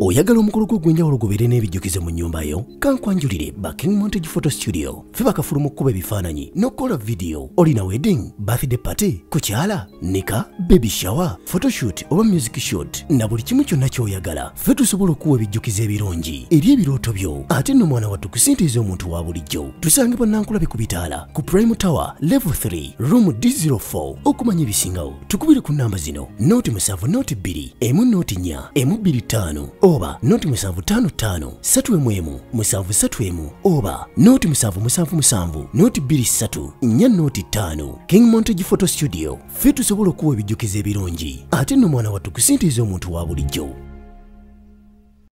oyagala omukolo gwo ogw'enjawulo gubeere n'ebijjukize mu nnyumba yo? Kankwanjulire baking montage photo studio. Fe bakafulu mu kkuba ebifaananyi n'okukola vidiyo olina wedding birthday party kukyala nika baby shower photoshoot oba music shoot. Na buli kimu kyonna ky'oyagala fe tusobola okuwa ebijjukizo ebirungi. Eri ebirooto byo ate nno mwana wattu kusintiiza omuntu wa bulijjo. Tusangibwa nankulabe ku bitaala ku prime tower level 3 room d04 okumanya ebisingawo tukubire ku namba zino noti musanvu noti bbiri emu noti nnya emu bbiri ttaano oba noti musanvu ttaano ttaano ssatu emu emu musanvu ssatu emu oba noti musanvu musanvu musanvu noti bbiri ssatu nnya noti ttaano king montage photo studio fe tusobola okuwa ebijjukizo ebirungi ate nno mwana wattu kusintiiza omuntu wa bulijjo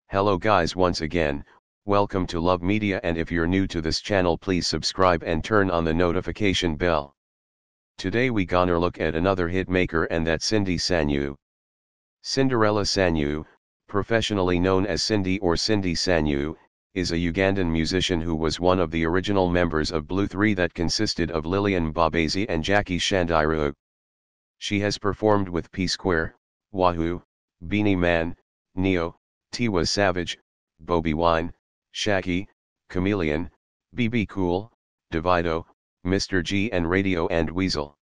Hello guys once again, welcome to Love Media and if you're new to this channel please subscribe and turn on the notification bell. Today we gonna look at another hit maker and that's Cindy Sanyu. Cinderella Sanyu, professionally known as Cindy or Cindy Sanyu, is a Ugandan musician who was one of the original members of Blue 3 that consisted of Lillian Mbabazi and Jackie Chandiru. She has performed with P Square, Wahu, Beenie Man, Ne-Yo, Tiwa Savage, Bobi Wine, Shaggy, Chameleone, Bebe Cool, Davido, Mr. G and Radio and Weasel.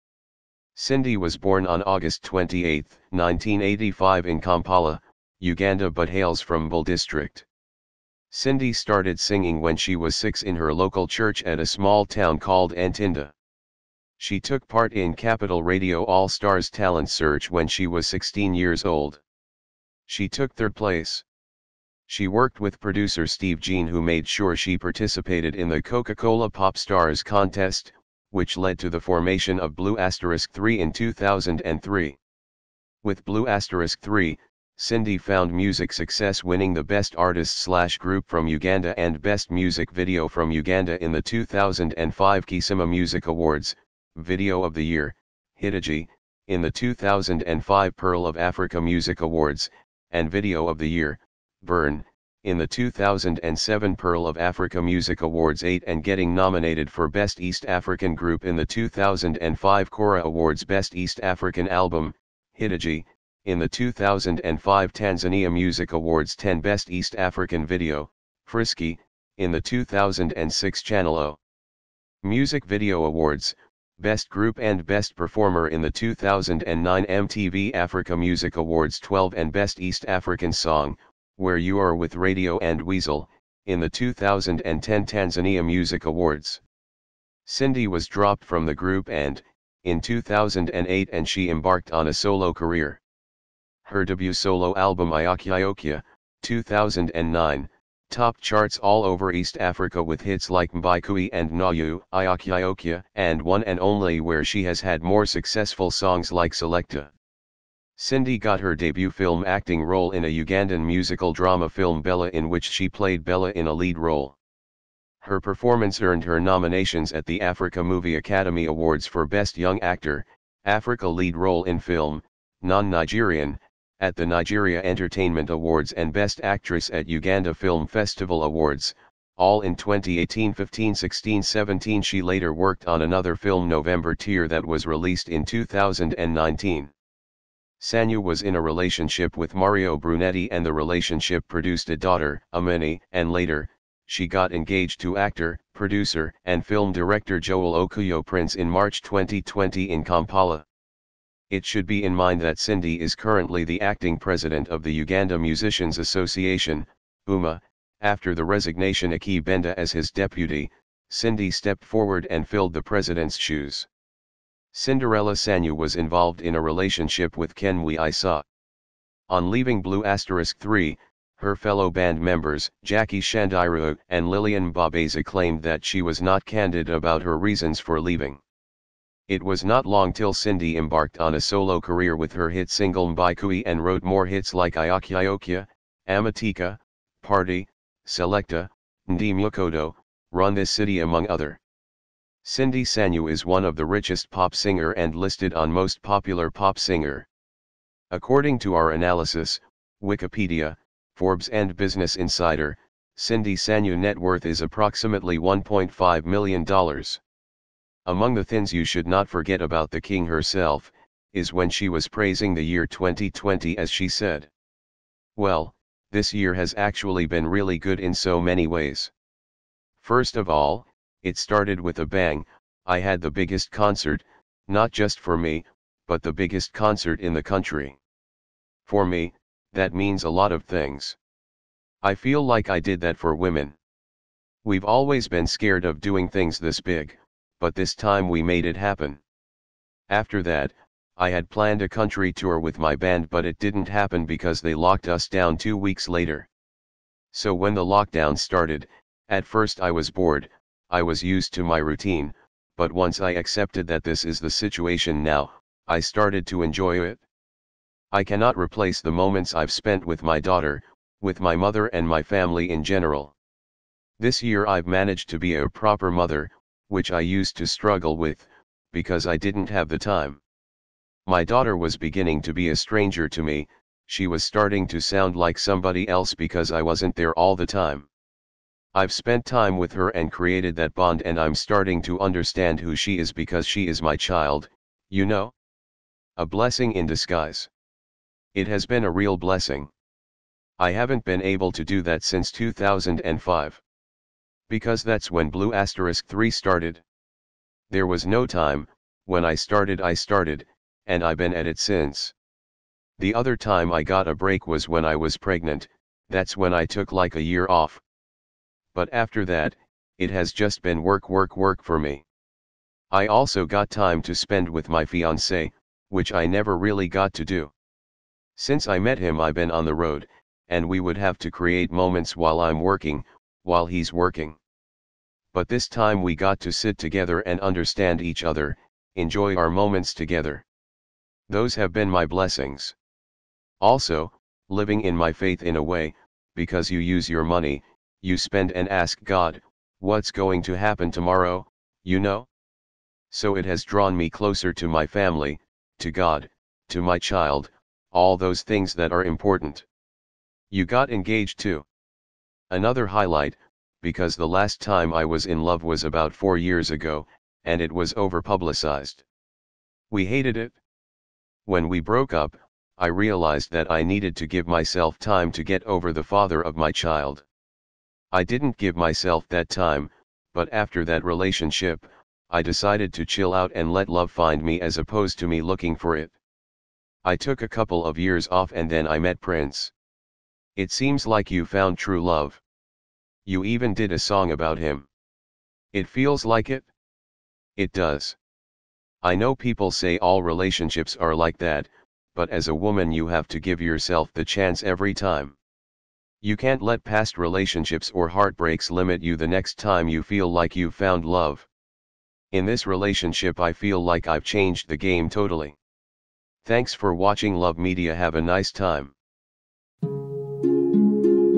Cindy was born on August 28, 1985 in Kampala, Uganda but hails from Bull District. Cindy started singing when she was six in her local church at a small town called Ntinda. She took part in Capital Radio All Stars Talent Search when she was 16 years old. She took third place. She worked with producer Steve Jean who made sure she participated in the Coca-Cola Pop Stars contest, which led to the formation of Blue Asterisk 3 in 2003. With Blue Asterisk 3, Cindy found music success winning the Best Artist slash Group from Uganda and Best Music Video from Uganda in the 2005 Kisima Music Awards, Video of the Year, Hitaji, in the 2005 Pearl of Africa Music Awards, and Video of the Year, Burn, in the 2007 Pearl of Africa Music Awards 8 and getting nominated for Best East African Group in the 2005 Kora Awards Best East African Album, Hitaji, in the 2005 Tanzania Music Awards 10 Best East African Video, Frisky, in the 2006 Channel O. Music Video Awards, Best Group and Best Performer in the 2009 MTV Africa Music Awards 12 and Best East African Song, where You Are with Radio and Weasel, in the 2010 Tanzania Music Awards. Cindy was dropped from the group and, in 2008 and she embarked on a solo career. Her debut solo album Iokya 2009, topped charts all over East Africa with hits like Mbaikui and Nayu Iokya and One and Only where she has had more successful songs like Selecta. Cindy got her debut film acting role in a Ugandan musical drama film Bella in which she played Bella in a lead role. Her performance earned her nominations at the Africa Movie Academy Awards for Best Young Actor, Africa Lead Role in Film, Non-Nigerian, at the Nigeria Entertainment Awards and Best Actress at Uganda Film Festival Awards, all in 2018 15 16 17 she later worked on another film November Tear that was released in 2019. Sanya was in a relationship with Mario Brunetti and the relationship produced a daughter, Amini, and later, she got engaged to actor, producer, and film director Joel Okuyo Prince in March 2020 in Kampala. It should be in mind that Cindy is currently the acting president of the Uganda Musicians Association, UMA, after the resignation of Ykee Benda as his deputy, Cindy stepped forward and filled the president's shoes. Cinderella Sanyu was involved in a relationship with Kenwi Isa. On leaving Blue Asterisk 3, her fellow band members, Jackie Chandiru and Lillian Mbabazi claimed that she was not candid about her reasons for leaving. It was not long till Cindy embarked on a solo career with her hit single Mbaikui and wrote more hits like Iokya, Amatika, Party, Selecta, Ndi Mukodo, Run This City among other. Cindy Sanyu is one of the richest pop singer and listed on most popular pop singer. According to our analysis, Wikipedia, Forbes and Business Insider, Cindy Sanyu net worth is approximately $1.5 million. Among the things you should not forget about the king herself, is when she was praising the year 2020 as she said. Well, this year has actually been really good in so many ways. First of all, it started with a bang, I had the biggest concert, not just for me, but the biggest concert in the country. For me, that means a lot of things. I feel like I did that for women. We've always been scared of doing things this big, but this time we made it happen. After that, I had planned a country tour with my band but it didn't happen because they locked us down two weeks later. So when the lockdown started, at first I was bored, I was used to my routine, but once I accepted that this is the situation now, I started to enjoy it. I cannot replace the moments I've spent with my daughter, with my mother and my family in general. This year I've managed to be a proper mother, which I used to struggle with, because I didn't have the time. My daughter was beginning to be a stranger to me, she was starting to sound like somebody else because I wasn't there all the time. I've spent time with her and created that bond and I'm starting to understand who she is because she is my child, you know? A blessing in disguise. It has been a real blessing. I haven't been able to do that since 2005. Because that's when Blue Asterisk 3 started. There was no time, when I started I started, and I've been at it since. The other time I got a break was when I was pregnant, that's when I took like a year off. But after that, it has just been work work work for me. I also got time to spend with my fiancé, which I never really got to do. Since I met him I've been on the road, and we would have to create moments while I'm working, while he's working. But this time we got to sit together and understand each other, enjoy our moments together. Those have been my blessings. Also, living in my faith in a way, because you use your money, you spend and ask God, what's going to happen tomorrow, you know? So it has drawn me closer to my family, to God, to my child, all those things that are important. You got engaged too. Another highlight, because the last time I was in love was about four years ago, and it was over publicized. We hated it. When we broke up, I realized that I needed to give myself time to get over the father of my child. I didn't give myself that time, but after that relationship, I decided to chill out and let love find me as opposed to me looking for it. I took a couple of years off and then I met Prince. It seems like you found true love. You even did a song about him. It feels like it? It does. I know people say all relationships are like that, but as a woman you have to give yourself the chance every time. You can't let past relationships or heartbreaks limit you the next time you feel like you've found love. In this relationship I feel like I've changed the game totally. Thanks for watching Love Media have a nice time.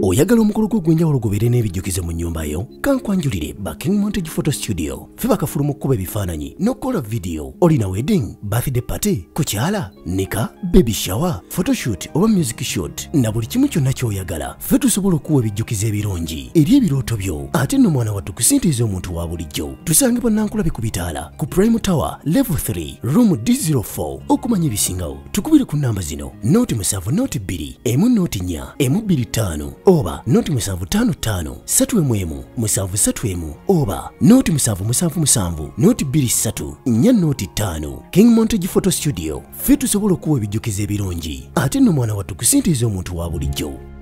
Oyagala omukolo gwo ogw'enjawulo gubeere n'ebijjukize mu nnyumba yo kankwanjulire baking montage photo studio. Fe bakafulu mu kkuba ebifaananyi n'okukola vidiyo olina wedding birthday party kukyala nika baby shower photoshoot oba music shoot. Na buli kimu kyonna ky'oyagala fe tusobola okuwa ebijjukizo ebirungi. Eri ebirooto byo ate nno mwana wattu kusinteeza omuntu wa bulijjo. Tusange bannankulabe ku bitaala ku prime tower level 3 room d04 okumanya ebisingawo tukubire ku namba zino noti musanvu noti bbiri emu noti nnya emu bbiri ttaano oba noti musanvu ttaano ttaano satu emu emu musanvu satu emu oba noti musanvu musanvu musanvu noti bbiri ssatu nnya noti ttaano. King montage photo studio ffe tusobola okuwa ebijjukizo ebirungi ate nno mwana wattu kusintiiza omuntu wa bulijjo